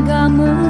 agamu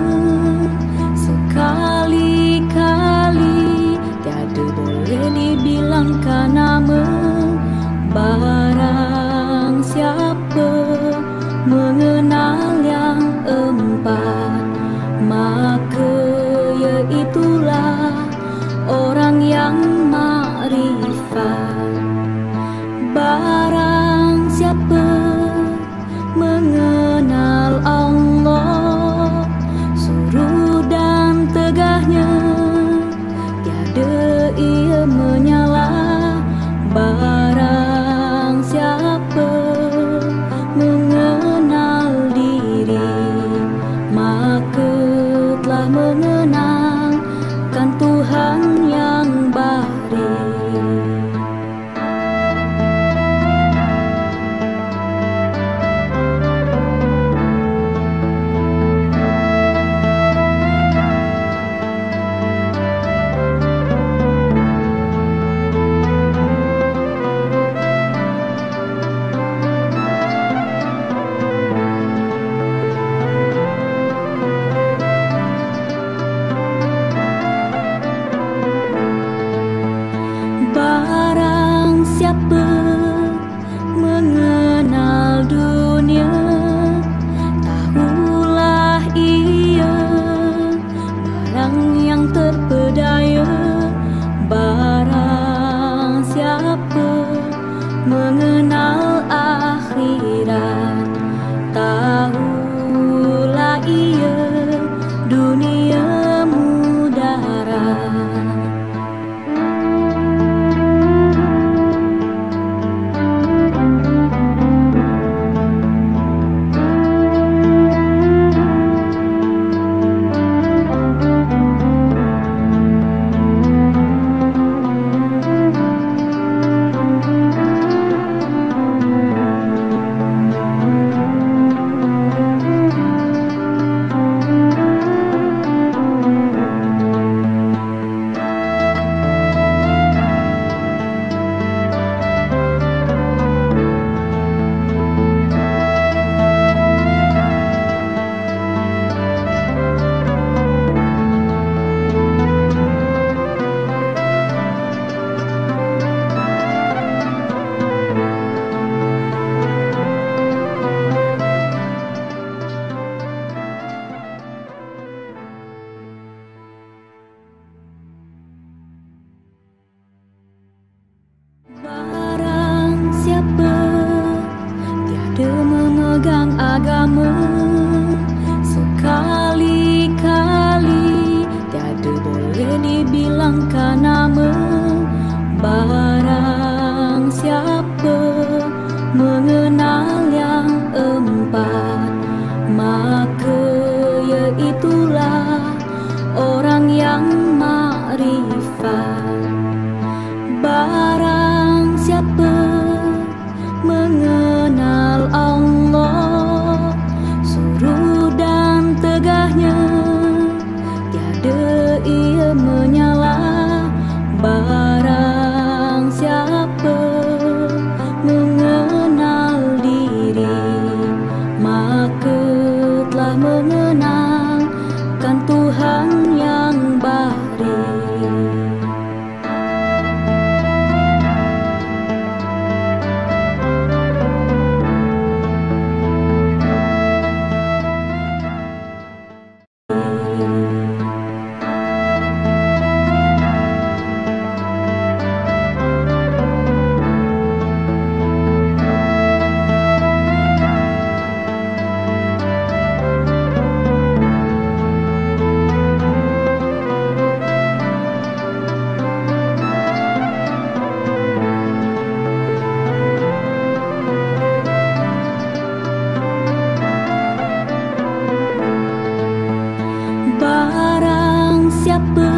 makrifat Barang